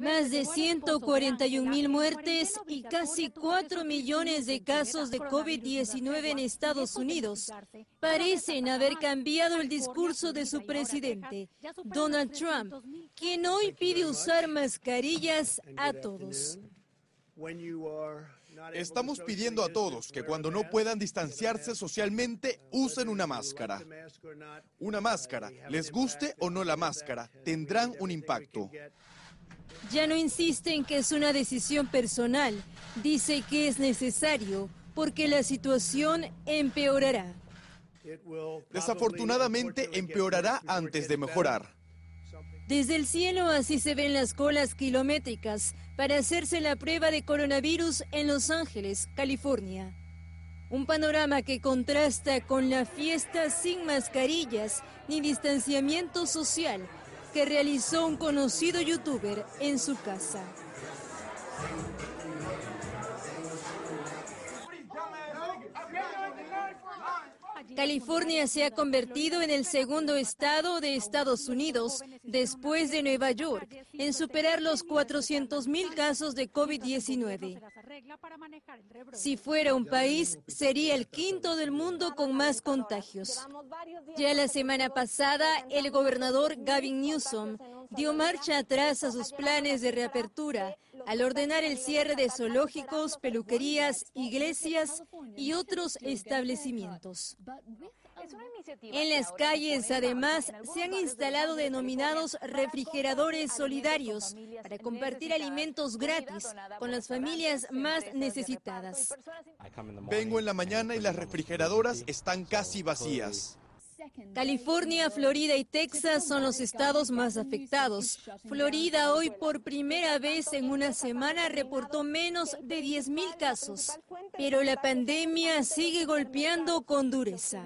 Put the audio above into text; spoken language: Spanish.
Más de 141 mil muertes y casi 4 millones de casos de COVID-19 en Estados Unidos parecen haber cambiado el discurso de su presidente, Donald Trump, quien hoy pide usar mascarillas a todos. Estamos pidiendo a todos que cuando no puedan distanciarse socialmente usen una máscara. Una máscara, les guste o no la máscara, tendrán un impacto. Ya no insiste en que es una decisión personal, dice que es necesario porque la situación empeorará. Desafortunadamente empeorará antes de mejorar. Desde el cielo así se ven las colas kilométricas para hacerse la prueba de coronavirus en Los Ángeles, California. Un panorama que contrasta con la fiesta sin mascarillas ni distanciamiento social que realizó un conocido youtuber en su casa. California se ha convertido en el segundo estado de Estados Unidos, después de Nueva York, en superar los 400.000 casos de COVID-19. Si fuera un país, sería el quinto del mundo con más contagios. Ya la semana pasada, el gobernador Gavin Newsom dio marcha atrás a sus planes de reapertura al ordenar el cierre de zoológicos, peluquerías, iglesias y otros establecimientos. En las calles, además, se han instalado denominados refrigeradores solidarios para compartir alimentos gratis con las familias más necesitadas. Vengo en la mañana y las refrigeradoras están casi vacías. California, Florida y Texas son los estados más afectados. Florida hoy por primera vez en una semana reportó menos de 10.000 casos, pero la pandemia sigue golpeando con dureza.